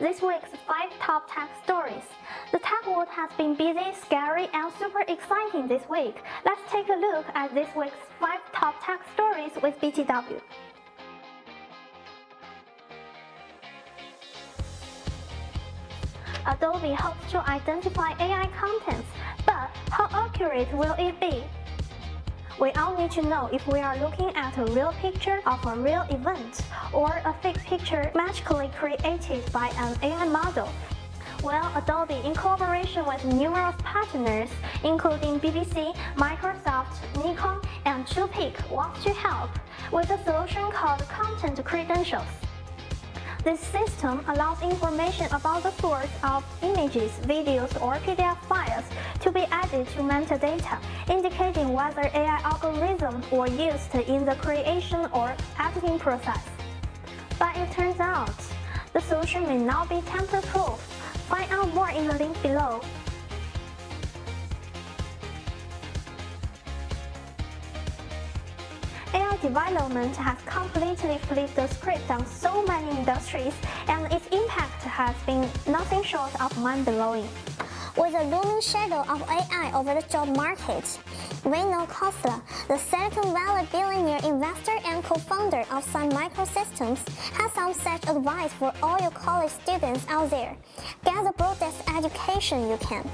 this week's 5 top tech stories. The tech world has been busy, scary, and super exciting this week. Let's take a look at this week's 5 top tech stories with BTW. Adobe hopes to identify AI contents, but how accurate will it be? We all need to know if we are looking at a real picture of a real event or a fake picture magically created by an AI model. Well, Adobe, in cooperation with numerous partners, including BBC, Microsoft, Nikon, and Truepic, wants to help with a solution called Content Credentials. This system allows information about the source of images, videos, or PDF files to be added to metadata, indicating whether AI algorithms were used in the creation or editing process. But it turns out, the solution may not be tamper-proof. Find out more in the link below. Development has completely flipped the script on so many industries, and its impact has been nothing short of mind-blowing. With the looming shadow of AI over the job market, Vinod Khosla, the Silicon Valley billionaire investor and co-founder of Sun Microsystems, has some such advice for all your college students out there. Get the broadest education you can.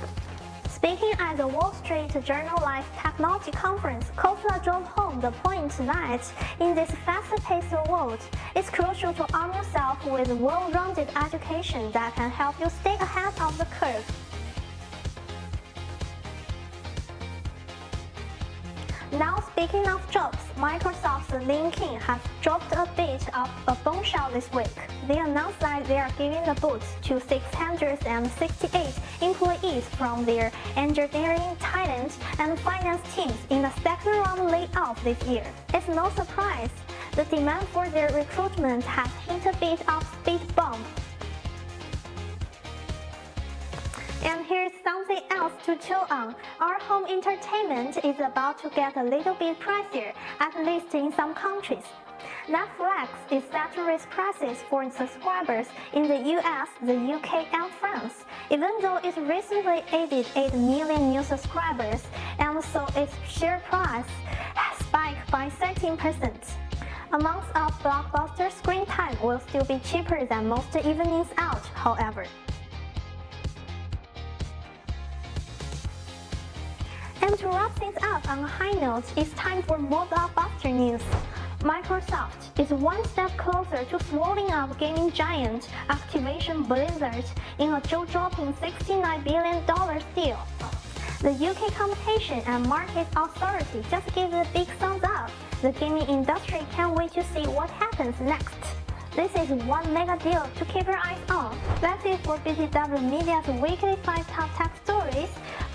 Speaking at the Wall Street Journal Life Technology Conference, Khosla drove home the point that in this fast-paced world, it's crucial to arm yourself with well-rounded education that can help you stay ahead of the curve. Now speaking of jobs, Microsoft's LinkedIn has dropped a bit of a bombshell this week. They announced that they are giving the boost to 668 employees from their engineering, talent, and finance teams in the second round layoff this year. It's no surprise. The demand for their recruitment has hit a bit of speed bump to chew on. Our home entertainment is about to get a little bit pricier, at least in some countries. Netflix is set to raise prices for subscribers in the US, the UK, and France, even though it recently added 8 million new subscribers, and so its share price has spiked by 13%. Amounts of blockbuster screen time will still be cheaper than most evenings out, however. And to wrap things up on a high note, it's time for more blockbuster news. Microsoft is one step closer to swallowing up gaming giant Activision Blizzard in a jaw-dropping $69 billion deal. The UK Competition and Market Authority just gave a big thumbs up. The gaming industry can't wait to see what happens next. This is one mega deal to keep your eyes on. That's it for BTW Media's weekly 5 top tech stories.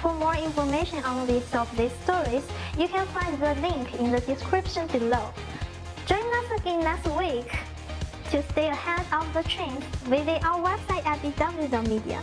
For more information on these of these stories, you can find the link in the description below. Join us again next week. To stay ahead of the trends, visit our website at btw.media.